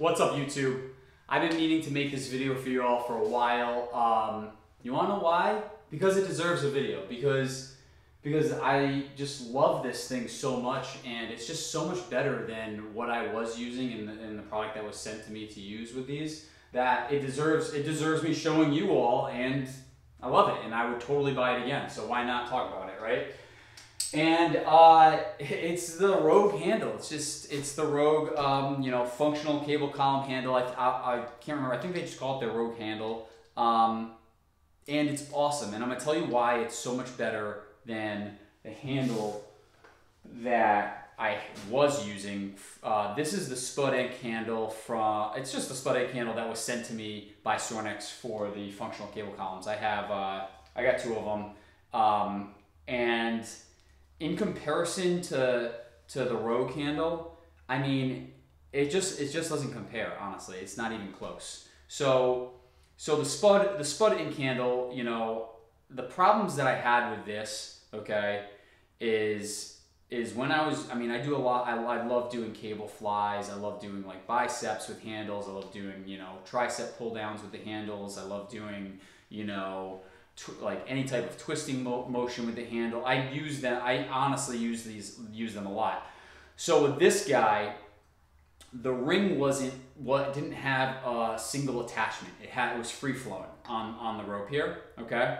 What's up, YouTube? I've been meaning to make this video for you all for a while. Um, you wanna know why? Because it deserves a video. Because because I just love this thing so much, and it's just so much better than what I was using in the, in the product that was sent to me to use with these. That it deserves it deserves me showing you all, and I love it, and I would totally buy it again. So why not talk about it, right? And uh, it's the Rogue handle. It's just it's the Rogue, um, you know, functional cable column handle. I, I, I, can't remember. I think they just call it the Rogue handle. Um, and it's awesome. And I'm gonna tell you why it's so much better than the handle that I was using. Uh, this is the Spud Inc handle from. It's just the Spud Inc handle that was sent to me by Sorinex for the functional cable columns. I have. Uh, I got two of them. Um, and in comparison to to the Rogue handle, I mean, it just it just doesn't compare. Honestly, it's not even close. So so the Spud the Spud Inc handle, you know, the problems that I had with this, okay, is is when I was, I mean, I do a lot, I, I love doing cable flies, I love doing like biceps with handles, I love doing, you know, tricep pull downs with the handles, I love doing, you know, like any type of twisting mo motion with the handle. I use them. I honestly use these use them a lot. So with this guy, the ring wasn't what didn't have a single attachment. It had it was free flowing on on the rope here. Okay,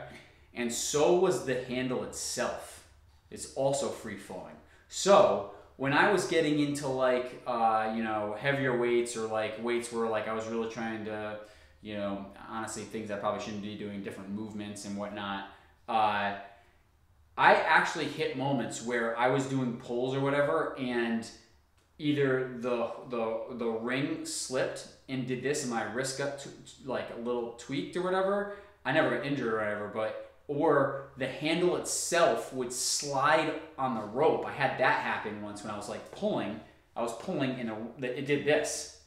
and so was the handle itself. It's also free flowing. So when I was getting into like uh, you know heavier weights or like weights where like I was really trying to you know, honestly, things I probably shouldn't be doing, different movements and whatnot. Uh, I actually hit moments where I was doing pulls or whatever, and either the the the ring slipped and did this, and my wrist got like a little tweaked or whatever. I never got injured or whatever, but or the handle itself would slide on the rope. I had that happen once when I was like pulling. I was pulling and it did this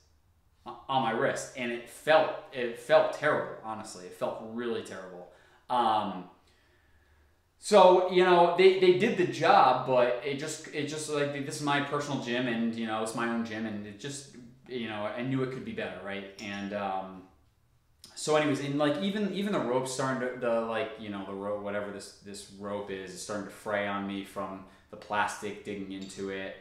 on my wrist, and it felt it felt terrible. Honestly, it felt really terrible. Um, so you know they, they did the job, but it just it just like this is my personal gym, and you know it's my own gym, and it just you know I knew it could be better, right? And um, so anyways, and like even even the rope starting to the like you know the rope whatever this this rope is, is starting to fray on me from the plastic digging into it.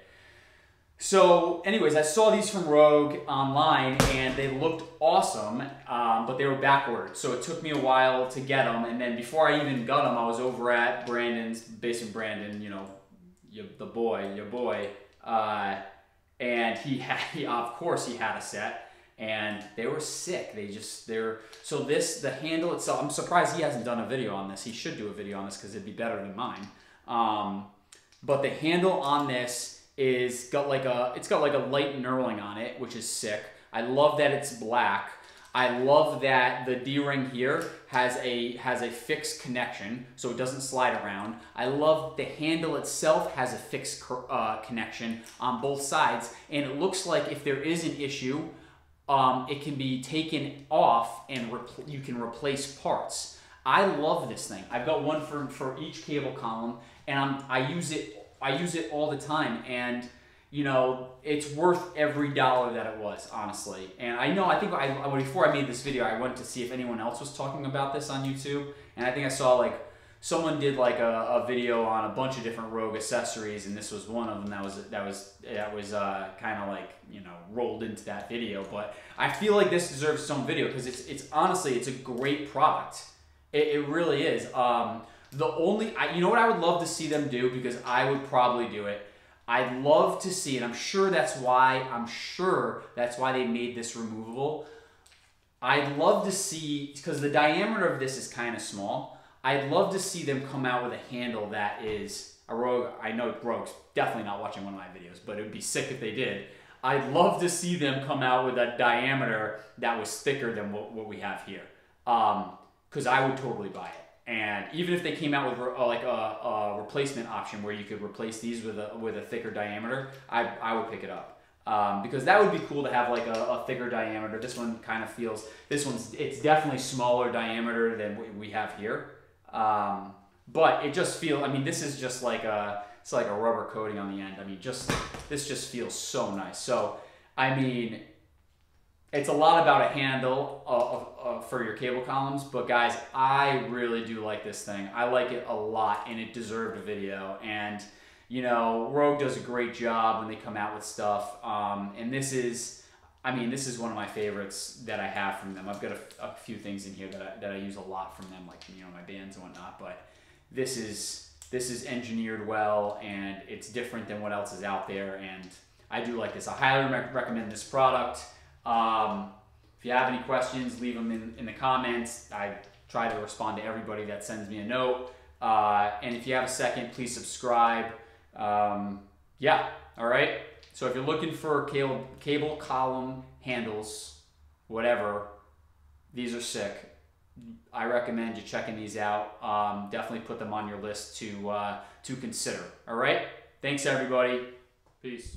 So, anyways, I saw these from Rogue online and they looked awesome, um, but they were backwards. So it took me a while to get them. And then before I even got them, I was over at Brandon's, based in Brandon, you know, your, the boy, your boy. Uh, and he had, he, of course, he had a set. And they were sick. They just, they're, so this, the handle itself, I'm surprised he hasn't done a video on this. He should do a video on this because it'd be better than mine. Um, but the handle on this, is got like a it's got like a light knurling on it, which is sick. I love that it's black. I love that the D-ring here has a has a fixed connection, so it doesn't slide around. I love the handle itself has a fixed uh, connection on both sides, and it looks like if there is an issue, um, it can be taken off and you can replace parts. I love this thing. I've got one for, for each cable column, and I'm, I use it I use it all the time, and you know it's worth every dollar that it was, honestly. And I know I think I before I made this video, I went to see if anyone else was talking about this on YouTube, and I think I saw like someone did like a, a video on a bunch of different Rogue accessories, and this was one of them that was that was that was uh, kind of like you know rolled into that video. But I feel like this deserves its own video because it's it's honestly it's a great product. It, it really is. Um, the only, I, you know what I would love to see them do because I would probably do it. I'd love to see, and I'm sure that's why, I'm sure that's why they made this removable. I'd love to see, because the diameter of this is kind of small, I'd love to see them come out with a handle that is a Rogue. I know Rogue's definitely not watching one of my videos, but it would be sick if they did. I'd love to see them come out with a diameter that was thicker than what, what we have here. Because um, I would totally buy it. And even if they came out with uh, like a, a, replacement option where you could replace these with a with a thicker diameter, I, I would pick it up. Um, because that would be cool to have like a, a, thicker diameter. This one kind of feels, this one's, it's definitely smaller diameter than what we have here. Um, but it just feels, I mean, this is just like a, it's like a rubber coating on the end. I mean, just, this just feels so nice. So, I mean, it's a lot about a handle uh, uh, for your cable columns, but guys, I really do like this thing. I like it a lot, and it deserved a video. And you know, Rogue does a great job when they come out with stuff. Um, and this is, I mean, this is one of my favorites that I have from them. I've got a, a few things in here that I, that I use a lot from them, like you know my bands and whatnot. But this is this is engineered well, and it's different than what else is out there. And I do like this. I highly recommend this product. Um, if you have any questions, leave them in, in the comments. I try to respond to everybody that sends me a note. Uh, and if you have a second, please subscribe. Um, yeah, all right. So if you're looking for cable, cable column handles, whatever, these are sick. I recommend you checking these out. Um, definitely put them on your list to uh, to consider. All right. Thanks everybody. Peace.